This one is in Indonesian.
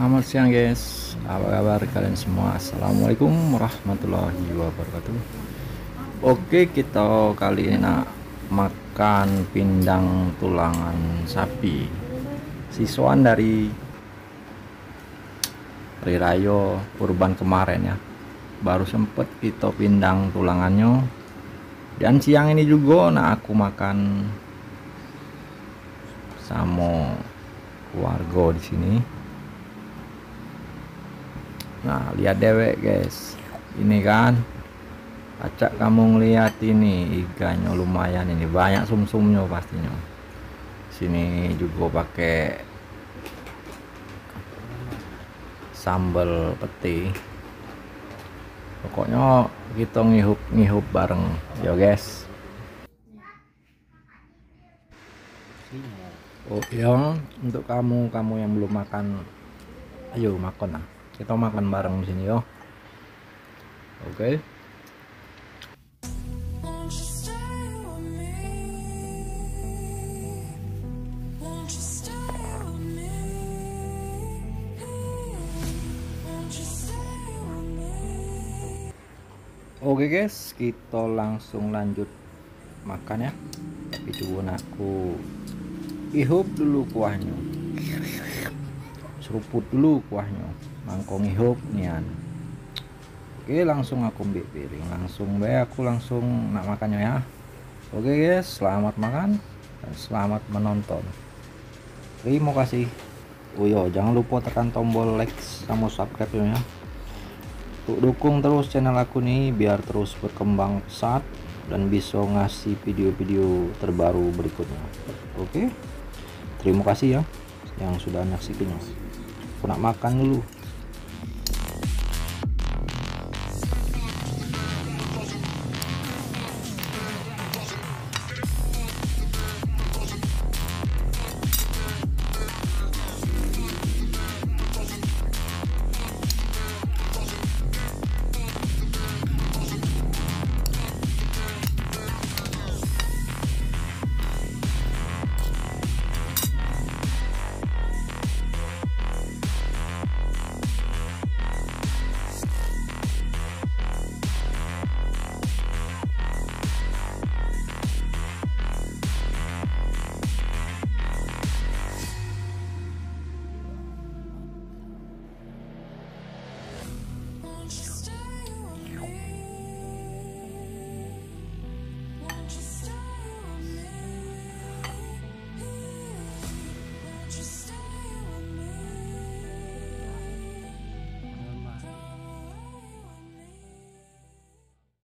selamat siang guys. Apa kabar kalian semua? Assalamualaikum warahmatullahi wabarakatuh. Oke kita kali ini nak makan pindang tulangan sapi. Siswaan dari Hari Raya kurban kemarin ya. Baru sempet kita pindang tulangannya. Dan siang ini juga nak aku makan sama warga di sini Nah, lihat dewek, guys. Ini kan acak kamu ngeliat ini ikannya lumayan ini banyak sumsumnya pastinya. Sini juga pakai sambal peti. Pokoknya kita ngihup-ngihup bareng, ya guys. Oh, yang untuk kamu kamu yang belum makan, ayo makan lah kita makan bareng di sini yo oke okay. Oke okay guys, kita langsung lanjut makan ya. Tapi coba aku ihup dulu kuahnya. Seruput dulu kuahnya mangkong hidup nian. Oke langsung aku ambil piring. Langsung baik aku langsung nak makannya ya. Oke guys selamat makan dan selamat menonton. Terima kasih. Oh yo jangan lupa tekan tombol like sama subscribe ya. Untuk dukung terus channel aku nih biar terus berkembang pesat dan bisa ngasih video-video terbaru berikutnya. Oke? Terima kasih ya yang sudah nyaksikannya aku nak makan dulu